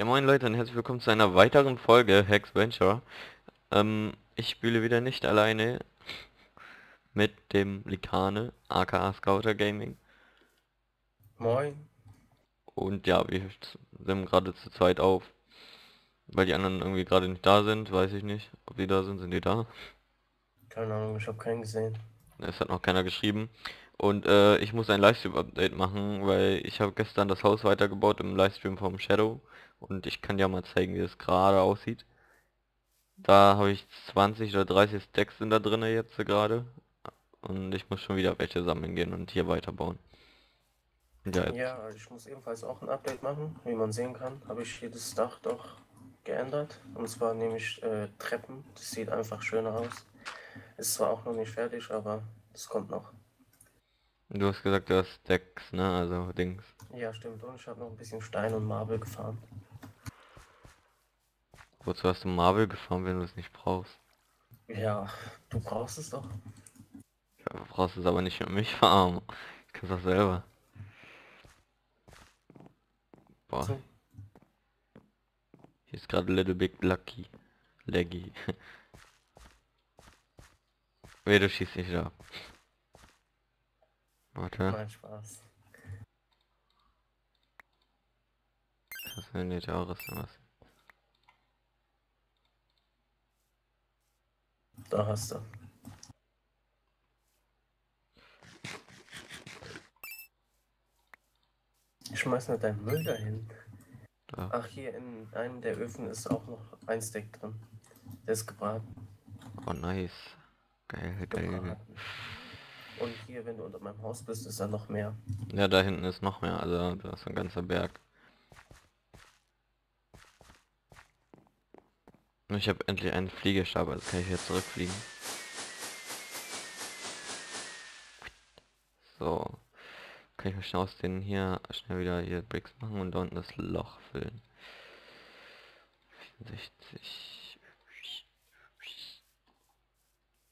Ja moin Leute und herzlich willkommen zu einer weiteren Folge Hex Venture. Ähm, ich spiele wieder nicht alleine mit dem Likane, aka Scouter Gaming. Moin. Und ja, wir sind gerade zu zweit auf. Weil die anderen irgendwie gerade nicht da sind, weiß ich nicht. Ob die da sind, sind die da? Keine Ahnung, ich habe keinen gesehen. Es hat noch keiner geschrieben. Und äh, ich muss ein Livestream-Update machen, weil ich habe gestern das Haus weitergebaut im Livestream vom Shadow. Und ich kann ja mal zeigen, wie es gerade aussieht. Da habe ich 20 oder 30 Stacks sind da drin jetzt gerade. Und ich muss schon wieder welche sammeln gehen und hier weiterbauen. Ja, ja, ich muss ebenfalls auch ein Update machen. Wie man sehen kann, habe ich hier das Dach doch geändert. Und zwar nehme ich äh, Treppen. Das sieht einfach schöner aus. Ist zwar auch noch nicht fertig, aber es kommt noch. Du hast gesagt, du hast Stacks, ne? Also Dings. Ja, stimmt. Und ich habe noch ein bisschen Stein und Marble gefahren. Wozu hast du Marvel gefahren, wenn du es nicht brauchst? Ja, du brauchst es doch. Ja, du brauchst es aber nicht für mich farmen. Ich kann es auch selber. Boah. So. Hier ist gerade Little Big Lucky. Leggy. Wer du schießt nicht ab. Warte. Mein Spaß. Das ist nicht auch was. Da hast du. Ich schmeiß mal deinen Müll dahin. Ja. Ach, hier in einem der Öfen ist auch noch ein Steak drin. Der ist gebraten. Oh, nice. Geil, geil. Und hier, wenn du unter meinem Haus bist, ist da noch mehr. Ja, da hinten ist noch mehr. Also, da ist ein ganzer Berg. Ich habe endlich einen Fliegestab, also kann ich jetzt zurückfliegen. So. Kann ich mal schnell aus den hier schnell wieder hier Bricks machen und da unten das Loch füllen. 64.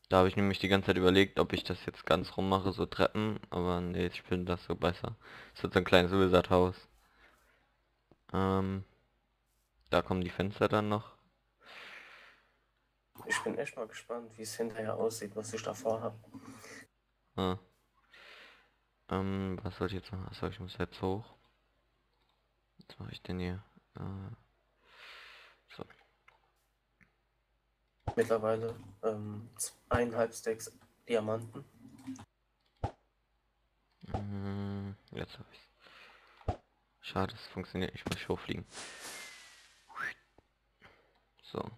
Da habe ich nämlich die ganze Zeit überlegt, ob ich das jetzt ganz rum mache, so Treppen, aber nee, ich finde das so besser. Es wird so ein kleines Wizard-Haus. Ähm, da kommen die Fenster dann noch. Ich bin echt mal gespannt, wie es hinterher aussieht, was ich davor habe. Ah. Ähm, was soll ich jetzt machen? Achso, ich muss jetzt hoch. Was mache ich denn hier? Äh, so. Mittlerweile ähm, eineinhalb Stacks Diamanten. Mhm, jetzt habe ich. Schade, es funktioniert. Ich muss hochfliegen. So.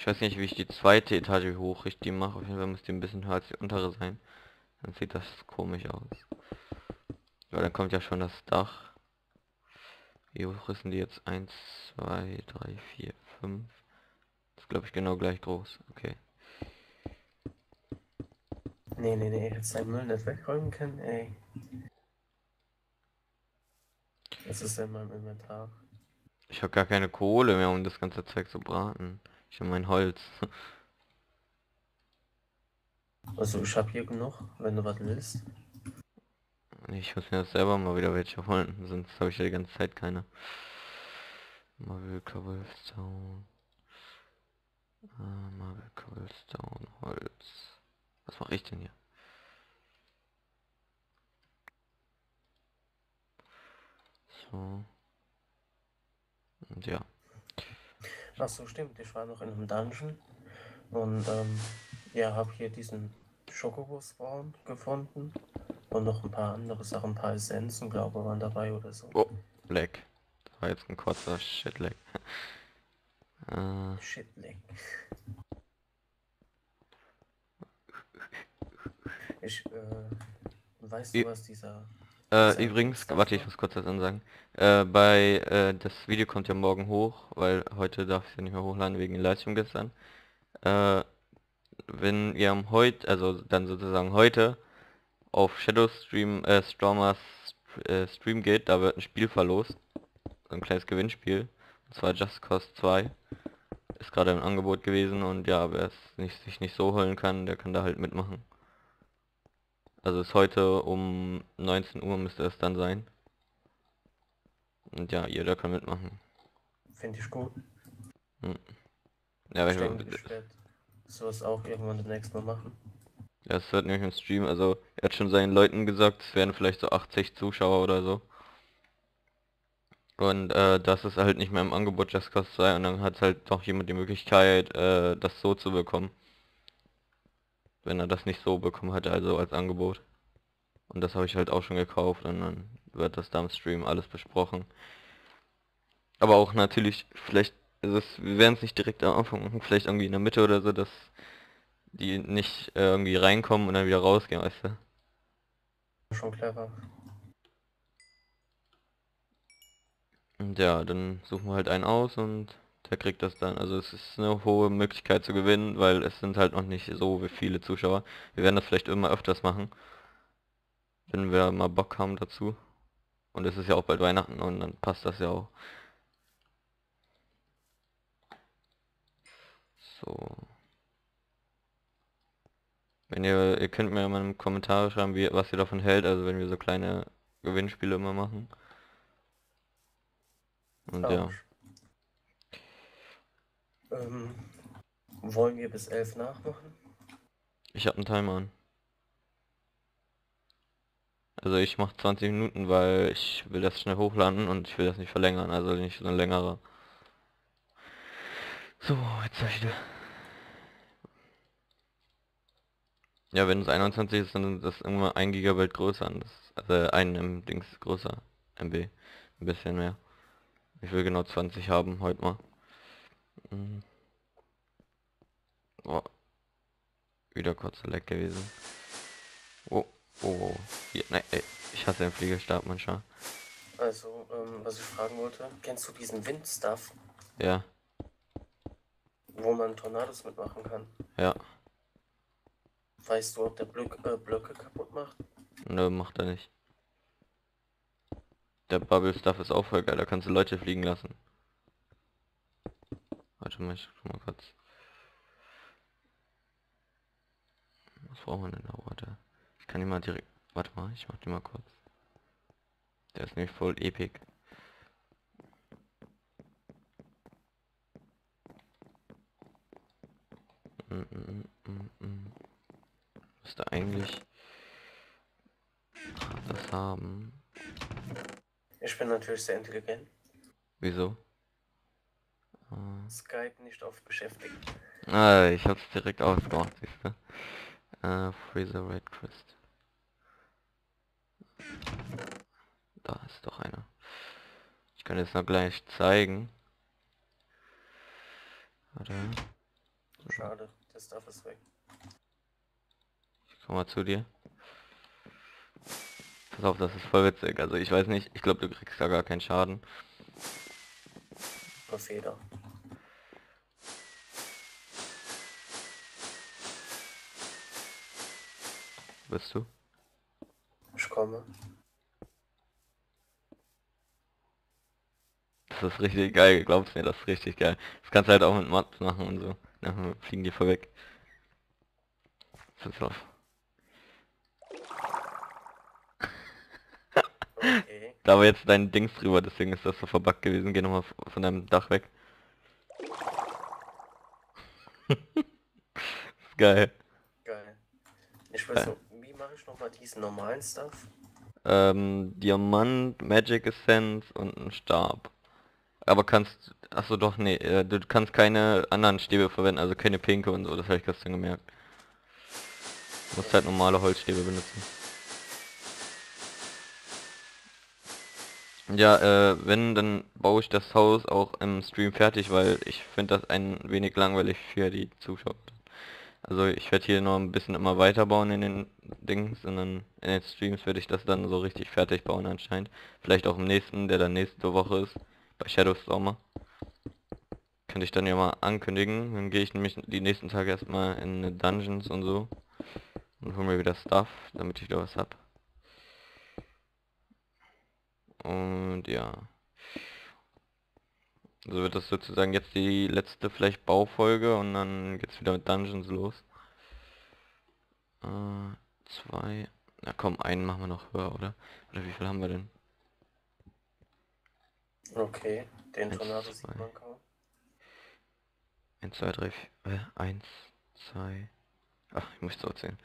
Ich weiß nicht, wie ich die zweite Etage hoch richtig mache. Auf jeden Fall muss die ein bisschen höher als die untere sein. Dann sieht das komisch aus. Weil dann kommt ja schon das Dach. Wie hoch ist die jetzt? 1, 2, 3, 4, 5. Das glaube ich genau gleich groß. Okay. Nee, nee, nee, jetzt dein Müll nicht wegräumen können, ey. Was ist denn in meinem Inventar? Ich habe gar keine Kohle mehr, um das ganze Zeug zu braten. Ich habe mein Holz. Also ich habe hier genug, wenn du was willst. Ich muss mir das selber mal wieder welche holen, sonst habe ich ja die ganze Zeit keine. Marvel Cobblestone. Uh, Marvel Cobblestone, Holz. Was mache ich denn hier? So. Und ja. Ach so, stimmt. Ich war noch in einem Dungeon und ähm, ja, habe hier diesen Schokobo-Spawn gefunden und noch ein paar andere Sachen, ein paar Essenzen, glaube ich, waren dabei oder so. Oh, Leck. Das war jetzt ein kurzer Shit-Leck. äh. Shit-Leck. Ich, äh, weißt du, was dieser äh, übrigens, warte, ich muss kurz was ansagen. Äh, bei, äh, das Video kommt ja morgen hoch, weil heute darf ich ja nicht mehr hochladen wegen Leistung gestern. Äh, wenn ihr am heute, also dann sozusagen heute, auf Shadow Stream, äh, Stormers äh, Stream geht, da wird ein Spiel verlost. So ein kleines Gewinnspiel. Und zwar Just Cause 2. Ist gerade im Angebot gewesen und ja, wer es nicht, sich nicht so holen kann, der kann da halt mitmachen. Also ist heute um 19 Uhr müsste es dann sein. Und ja, jeder kann mitmachen. Finde ich gut. Hm. Ja, Ich ich, denke, ich werde sowas auch irgendwann demnächst mal machen. ja, es wird nämlich im Stream, also er hat schon seinen Leuten gesagt, es werden vielleicht so 80 Zuschauer oder so. Und äh, dass es halt nicht mehr im Angebot Just Cause sei und dann hat halt doch jemand die Möglichkeit, äh, das so zu bekommen. Wenn er das nicht so bekommen hat, also als Angebot. Und das habe ich halt auch schon gekauft und dann wird das da im Stream alles besprochen. Aber auch natürlich, vielleicht, also es, wir werden es nicht direkt am Anfang machen, vielleicht irgendwie in der Mitte oder so, dass die nicht äh, irgendwie reinkommen und dann wieder rausgehen, weißt du? Schon clever. Und ja, dann suchen wir halt einen aus und der kriegt das dann. Also es ist eine hohe Möglichkeit zu gewinnen, weil es sind halt noch nicht so viele Zuschauer. Wir werden das vielleicht immer öfters machen, wenn wir mal Bock haben dazu. Und es ist ja auch bald Weihnachten und dann passt das ja auch. So. Wenn ihr, ihr könnt mir mal in die Kommentare schreiben, wie, was ihr davon hält, also wenn wir so kleine Gewinnspiele immer machen. Und ja. Ähm, wollen wir bis elf nachmachen? Ich habe einen Timer an. Also ich mache 20 Minuten, weil ich will das schnell hochladen und ich will das nicht verlängern, also nicht so ein längerer. So, jetzt ich wieder. Ja, wenn es 21 ist, dann ist das irgendwann 1 Gigabyte größer. Das, also ein M Dings größer. MB. Ein bisschen mehr. Ich will genau 20 haben heute mal. Mhm. Oh. Wieder kurz leck gewesen. Oh, oh. Hier, nein, ey, ich hasse den Fliegelstab manchmal. Also, ähm, was ich fragen wollte, kennst du diesen Windstuff, Ja, wo man Tornados mitmachen kann? ja. Weißt du, ob der Blöcke, äh, Blöcke kaputt macht? Nö, macht er nicht. Der Bubble Stuff ist auch voll geil, da kannst du Leute fliegen lassen. Warte mal, ich guck mal kurz. Was brauchen wir denn da? Warte. Ich kann mal direkt. Warte mal, ich mach die mal kurz. Der ist nämlich voll epic. Mm, mm, mm. Müsste eigentlich das haben. Ich bin natürlich sehr intelligent. Wieso? Skype nicht oft beschäftigt. Ah, ich hab's direkt ausgemacht, siehst du? Äh, Freezer Red Crest. Da ist doch einer. Ich kann jetzt noch gleich zeigen. Warte, Schade, der Stuff ist weg. ich komm mal zu dir. Pass auf, das ist voll witzig. Also ich weiß nicht, ich glaube du kriegst da gar keinen Schaden. Feder. Bist du? Ich komme. Das ist richtig geil, glaubst mir, das ist richtig geil. Das kannst du halt auch mit Mods machen und so. Dann fliegen die vorweg. Auf. Okay. Da war jetzt dein Dings drüber, deswegen ist das so verbuggt gewesen. Geh nochmal von deinem Dach weg. ist geil. Geil. Ich weiß mache ich nochmal diesen normalen Stuff? Ähm, Diamant, Magic Essence und ein Stab. Aber kannst, achso doch, nee, äh, du kannst keine anderen Stäbe verwenden, also keine pinke und so, das habe ich gestern gemerkt. Du musst halt normale Holzstäbe benutzen. Ja, äh, wenn, dann baue ich das Haus auch im Stream fertig, weil ich finde das ein wenig langweilig für die Zuschauer. Also ich werde hier noch ein bisschen immer weiterbauen in den Dings und dann in den Streams werde ich das dann so richtig fertig bauen anscheinend. Vielleicht auch im nächsten, der dann nächste Woche ist, bei Shadowstormer. Könnte ich dann ja mal ankündigen. Dann gehe ich nämlich die nächsten Tage erstmal in Dungeons und so. Und hole mir wieder Stuff, damit ich da was hab. Und ja. So wird das sozusagen jetzt die letzte vielleicht Baufolge und dann geht's wieder mit Dungeons los. Äh, zwei. Na komm, einen machen wir noch höher, oder? Oder wie viel haben wir denn? Okay, den Tornado sieht man kaum. 1, 2, 3, 4, 1, 2, ach, ich muss so zählen.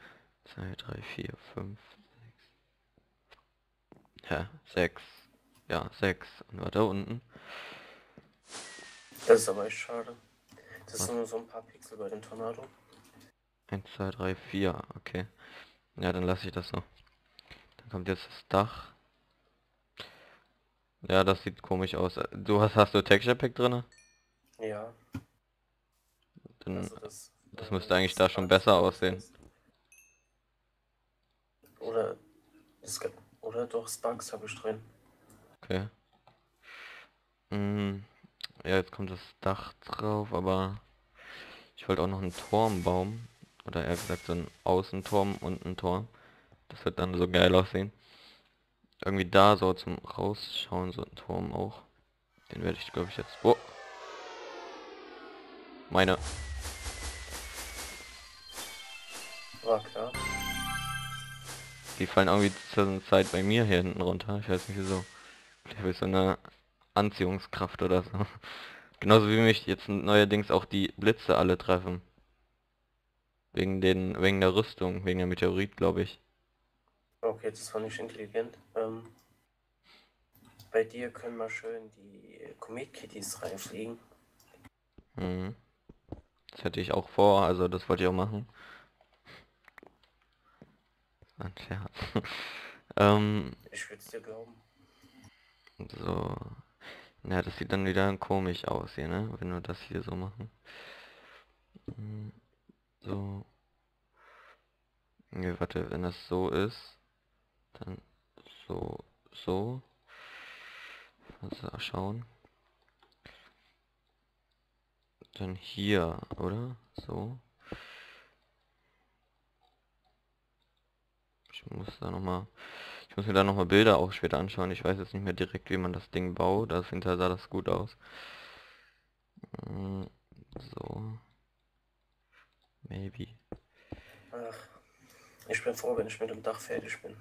2, 3, 4, 5, 6. Ja, 6. Ja, 6. Und weiter unten. Das ist aber echt schade. Das Was? sind nur so ein paar Pixel bei dem Tornado. 1, 2, 3, 4, okay. Ja, dann lasse ich das so. Dann kommt jetzt das Dach. Ja, das sieht komisch aus. Du hast, hast du Texture Pack drin? Ja. Dann, also das, das müsste eigentlich da schon besser aussehen. Oder, oder doch Sparks habe ich drin. Okay. Hm, ja, jetzt kommt das Dach drauf, aber ich wollte auch noch einen Turm bauen. Oder eher gesagt so ein Außenturm und ein Tor. Das wird dann so geil aussehen. Irgendwie da so zum Rausschauen, so ein Turm auch. Den werde ich glaube ich jetzt... Oh. Meine. War klar. Die fallen irgendwie zur Zeit bei mir hier hinten runter. Ich weiß nicht wieso. Vielleicht habe ich so eine Anziehungskraft oder so. Genauso wie mich jetzt neuerdings auch die Blitze alle treffen. Wegen den, wegen der Rüstung, wegen der Meteorit, glaube ich. Okay, das war nicht intelligent. Ähm, bei dir können mal schön die Komet-Kitties reinfliegen. Mhm. Das hätte ich auch vor, also das wollte ich auch machen. Ein Scherz. ähm, ich würde es dir glauben. So. Ja, das sieht dann wieder komisch aus hier, ne? Wenn wir das hier so machen. Hm, so. Ne, warte, wenn das so ist, dann so, so. Also schauen. Dann hier, oder? So. Ich muss da noch mal ich muss mir da noch mal Bilder auch später anschauen. Ich weiß jetzt nicht mehr direkt, wie man das Ding baut. Das hinterher sah das gut aus. Hm, so. Maybe. Ach, ich bin froh, wenn ich mit dem Dach fertig bin.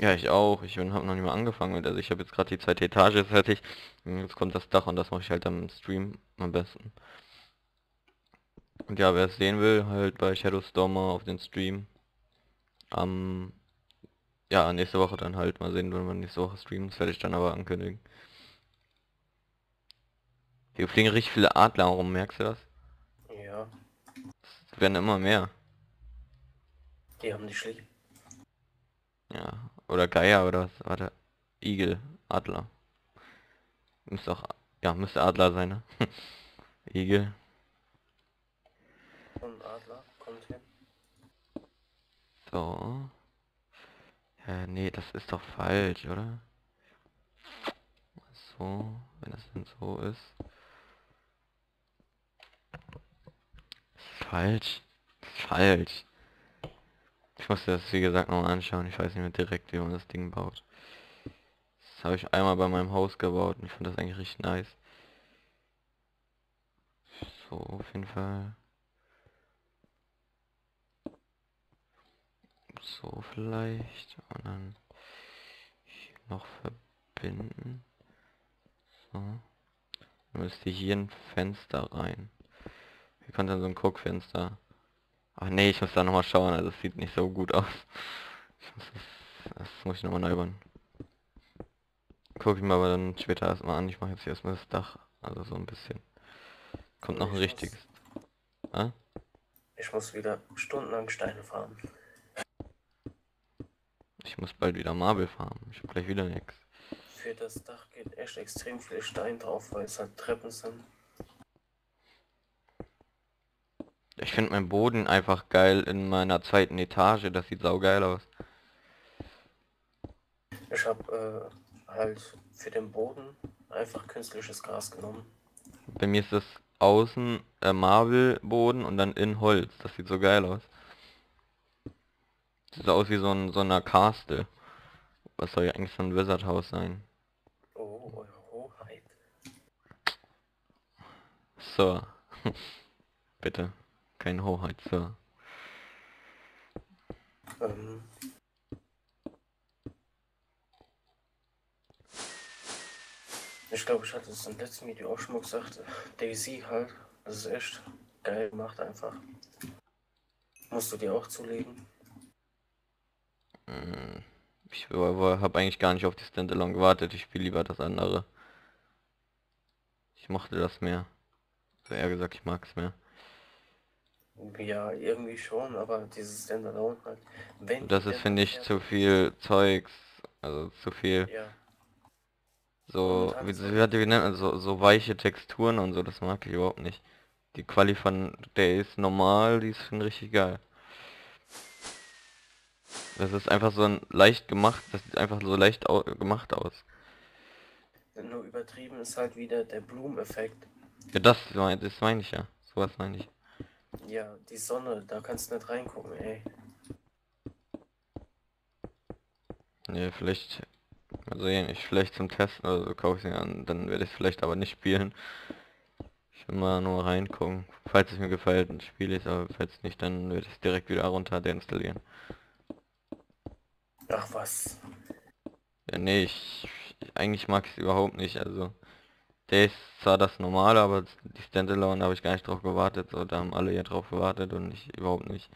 Ja, ich auch. Ich habe noch nicht mal angefangen mit. Also ich habe jetzt gerade die zweite Etage fertig. Jetzt kommt das Dach und das mache ich halt am Stream am besten. Und ja, wer es sehen will, halt bei Shadowstormer auf den Stream am ja, nächste Woche dann halt. Mal sehen, wenn wir nächste Woche streamen. Das werde ich dann aber ankündigen. Hier fliegen richtig viele Adler rum, merkst du das? Ja. Es werden immer mehr. Die haben die lieb. Ja. Oder Geier oder was? Warte. Igel. Adler. Müsste auch. Ja, müsste Adler sein, ne? Igel. Und Adler, kommt hin. So. Äh, nee, das ist doch falsch, oder? So, wenn das denn so ist. ist falsch. ist falsch. Ich muss das wie gesagt noch mal anschauen. Ich weiß nicht mehr direkt, wie man das Ding baut. Das habe ich einmal bei meinem Haus gebaut und ich finde das eigentlich richtig nice. So, auf jeden Fall. So vielleicht und dann noch verbinden. So. Dann müsste hier ein Fenster rein. Hier kommt dann so ein Guckfenster. Ach nee, ich muss da nochmal schauen, also es sieht nicht so gut aus. Muss das, das, muss ich nochmal neu bauen. Guck ich mir aber dann später erstmal an. Ich mache jetzt erstmal das Dach. Also so ein bisschen. Kommt noch ein richtiges. Ah? Ich muss wieder stundenlang Steine fahren. Ich muss bald wieder Marble farmen. Ich habe gleich wieder nichts. Für das Dach geht echt extrem viel Stein drauf, weil es halt Treppen sind. Ich finde meinen Boden einfach geil in meiner zweiten Etage. Das sieht saugeil aus. Ich habe äh, halt für den Boden einfach künstliches Gras genommen. Bei mir ist das außen äh, Marble-Boden und dann in Holz. Das sieht so geil aus. Sieht aus wie so ein so einer Castle. Was soll ja eigentlich so ein Wizard House sein? Oh, Hoheit. Sir. Bitte. Kein Hoheit, Sir. Ähm. Ich glaube, ich hatte es im letzten Video auch schon mal gesagt. Daisy halt, das ist echt geil gemacht einfach. Musst du dir auch zulegen. Hm, ich habe eigentlich gar nicht auf die Standalone gewartet. Ich spiele lieber das andere. Ich mochte das mehr. Also eher gesagt, ich mag es mehr. Ja, irgendwie schon, aber dieses Standalone halt. Wenn das ist, finde ich, zu viel Zeugs. Also zu viel. Ja. So, wie, wie, hat die genannt? Also, so weiche Texturen und so, das mag ich überhaupt nicht. Die Quali von der ist normal, die ist schon richtig geil. Das ist einfach so ein leicht gemacht, das sieht einfach so leicht gemacht aus. Nur übertrieben ist halt wieder der Blumeneffekt. Ja, das, das meine ich ja. Sowas meine ich. Ja, die Sonne, da kannst du nicht reingucken, ey. Ne, vielleicht, also ja, nicht, vielleicht zum Testen oder so kaufe ich sie an, dann werde ich es vielleicht aber nicht spielen. Ich will mal nur reingucken. Falls es mir gefällt, dann spiele ich es, aber falls nicht, dann werde ich es direkt wieder runter deinstallieren. Ach was. Ja, nee, ich, eigentlich mag ich es überhaupt nicht, also. Der ist zwar das normale, aber die Standalone habe ich gar nicht drauf gewartet, so, da haben alle ja drauf gewartet und ich überhaupt nicht.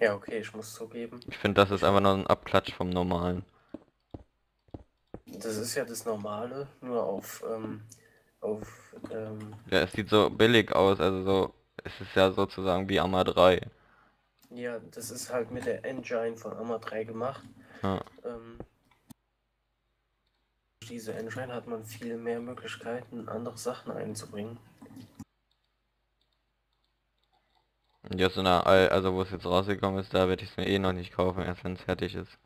Ja, okay, ich muss zugeben. Ich finde, das ist einfach nur ein Abklatsch vom normalen. Das ist ja das normale, nur auf, ähm, auf, ähm... Ja, es sieht so billig aus, also so, es ist ja sozusagen wie Amma 3. Ja, das ist halt mit der Engine von Amma 3 gemacht. Ja. Ähm, diese Engine hat man viel mehr Möglichkeiten, andere Sachen einzubringen. Jetzt in der, also wo es jetzt rausgekommen ist, da werde ich es mir eh noch nicht kaufen, erst wenn es fertig ist.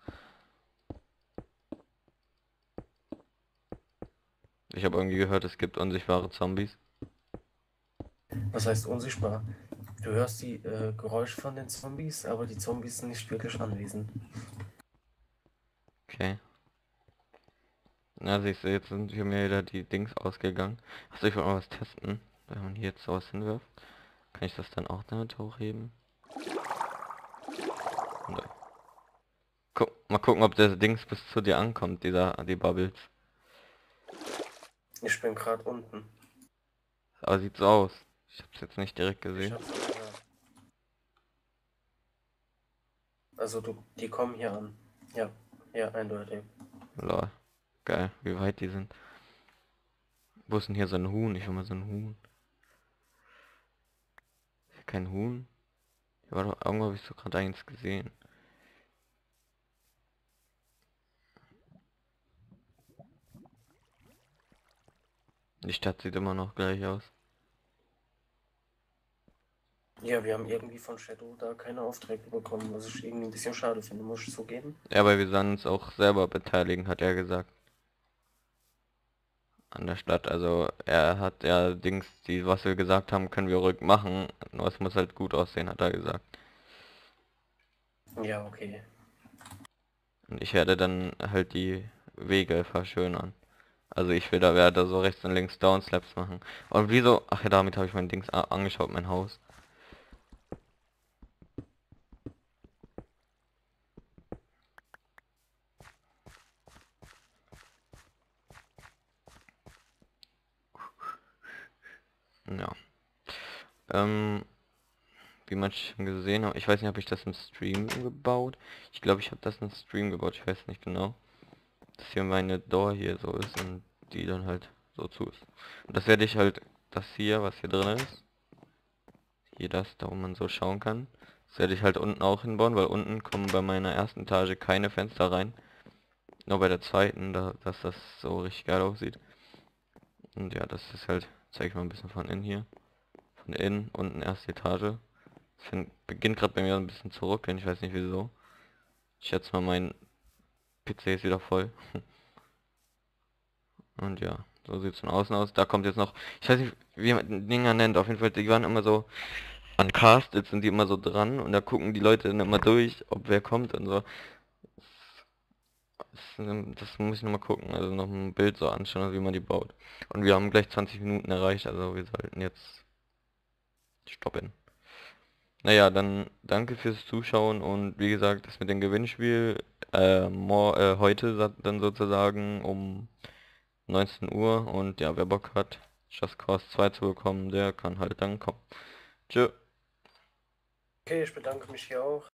Ich habe irgendwie gehört, es gibt unsichtbare Zombies. Was heißt unsichtbar? Du hörst die äh, Geräusche von den Zombies, aber die Zombies sind nicht wirklich anwesend. Okay. Na, siehst du, jetzt sind hier mir wieder die Dings ausgegangen. Achso, ich wollte mal was testen. Wenn man hier jetzt sowas hinwirft, kann ich das dann auch damit hochheben? Ne. Guck, mal gucken, ob der Dings bis zu dir ankommt, dieser, die Bubbles. Ich bin gerade unten. Aber sieht so aus. Ich hab's jetzt nicht direkt gesehen. Also du, die kommen hier an. Ja, ja, eindeutig. Lol. Geil, wie weit die sind. Wo ist denn hier so ein Huhn? Ich will mal so ein Huhn. Kein Huhn? Hier war doch, irgendwo habe ich so gerade eins gesehen. Die Stadt sieht immer noch gleich aus. Ja, wir haben irgendwie von Shadow da keine Aufträge bekommen, was ich irgendwie ein bisschen schade finde, muss ich zugeben. Ja, weil wir sollen uns auch selber beteiligen, hat er gesagt. An der Stadt, also er hat ja Dings, die was wir gesagt haben, können wir ruhig machen, nur es muss halt gut aussehen, hat er gesagt. Ja, okay. Und ich werde dann halt die Wege verschönern. Also ich will da werde so rechts und links Downslaps machen. Und wieso? Ach ja, damit habe ich mein Dings angeschaut, mein Haus. Ja. Ähm, wie man schon gesehen hat, ich weiß nicht, ob ich das im Stream gebaut. Ich glaube, ich habe das im Stream gebaut, ich weiß nicht genau. Dass hier meine Door hier so ist und die dann halt so zu ist. Und das werde ich halt, das hier, was hier drin ist, hier das, da wo man so schauen kann, das werde ich halt unten auch hinbauen, weil unten kommen bei meiner ersten Etage keine Fenster rein. Nur bei der zweiten, da, dass das so richtig geil aussieht. Und ja, das ist halt zeige ich mal ein bisschen von innen hier. Von innen, unten erste Etage. Das beginnt gerade bei mir ein bisschen zu ruckeln, ich weiß nicht wieso. Ich schätze mal, mein PC ist wieder voll. Und ja, so sieht es von außen aus. Da kommt jetzt noch, ich weiß nicht, wie man Dinger nennt, auf jeden Fall, die waren immer so an Cast, sind die immer so dran und da gucken die Leute dann immer durch, ob wer kommt und so. Das muss ich noch mal gucken, also noch ein Bild so anschauen, wie man die baut. Und wir haben gleich 20 Minuten erreicht, also wir sollten jetzt stoppen. Naja, dann danke fürs Zuschauen und wie gesagt, das mit dem Gewinnspiel äh, äh, heute dann sozusagen um 19 Uhr und ja, wer Bock hat, Just Cause 2 zu bekommen, der kann halt dann kommen. Tschö. Okay, ich bedanke mich hier auch.